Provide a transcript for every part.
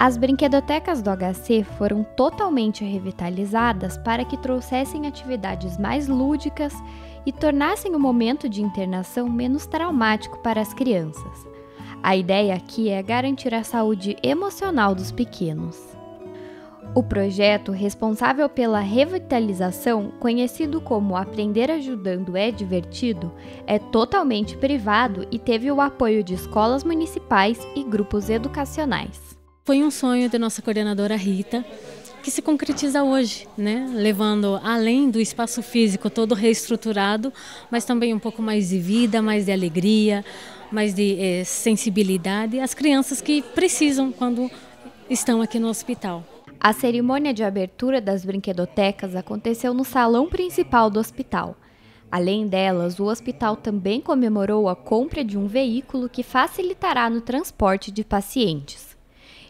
As brinquedotecas do HC foram totalmente revitalizadas para que trouxessem atividades mais lúdicas e tornassem o momento de internação menos traumático para as crianças. A ideia aqui é garantir a saúde emocional dos pequenos. O projeto responsável pela revitalização, conhecido como Aprender Ajudando é Divertido, é totalmente privado e teve o apoio de escolas municipais e grupos educacionais. Foi um sonho da nossa coordenadora Rita, que se concretiza hoje, né? levando além do espaço físico todo reestruturado, mas também um pouco mais de vida, mais de alegria, mais de eh, sensibilidade às crianças que precisam quando estão aqui no hospital. A cerimônia de abertura das brinquedotecas aconteceu no salão principal do hospital. Além delas, o hospital também comemorou a compra de um veículo que facilitará no transporte de pacientes.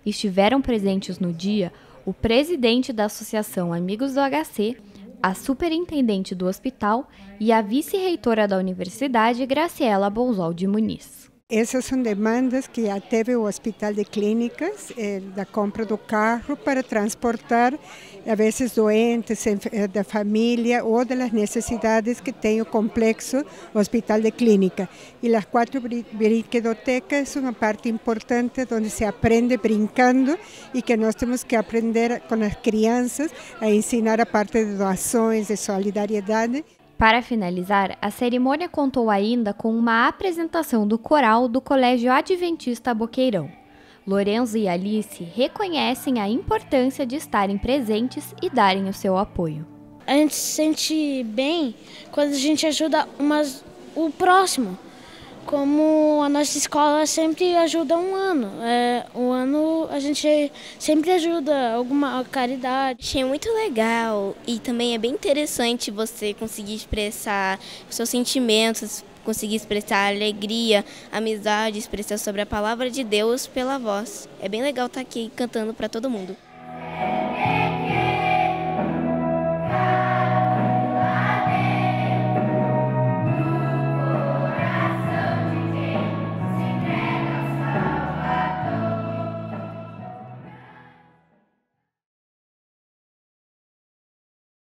Estiveram presentes no dia o presidente da Associação Amigos do HC, a superintendente do hospital e a vice-reitora da universidade, Graciela Bolzol de Muniz. Essas são demandas que já teve o Hospital de Clínicas, eh, da compra do carro para transportar, a vezes, doentes eh, da família ou das necessidades que tem o complexo Hospital de Clínica. E as quatro brinquedotecas são uma parte importante onde se aprende brincando e que nós temos que aprender com as crianças a ensinar a parte de doações, de solidariedade. Para finalizar, a cerimônia contou ainda com uma apresentação do coral do Colégio Adventista Boqueirão. Lorenzo e Alice reconhecem a importância de estarem presentes e darem o seu apoio. A gente se sente bem quando a gente ajuda umas, o próximo como a nossa escola sempre ajuda um ano. É, um ano a gente sempre ajuda alguma caridade. Achei muito legal e também é bem interessante você conseguir expressar seus sentimentos, conseguir expressar alegria, amizade, expressar sobre a palavra de Deus pela voz. É bem legal estar aqui cantando para todo mundo.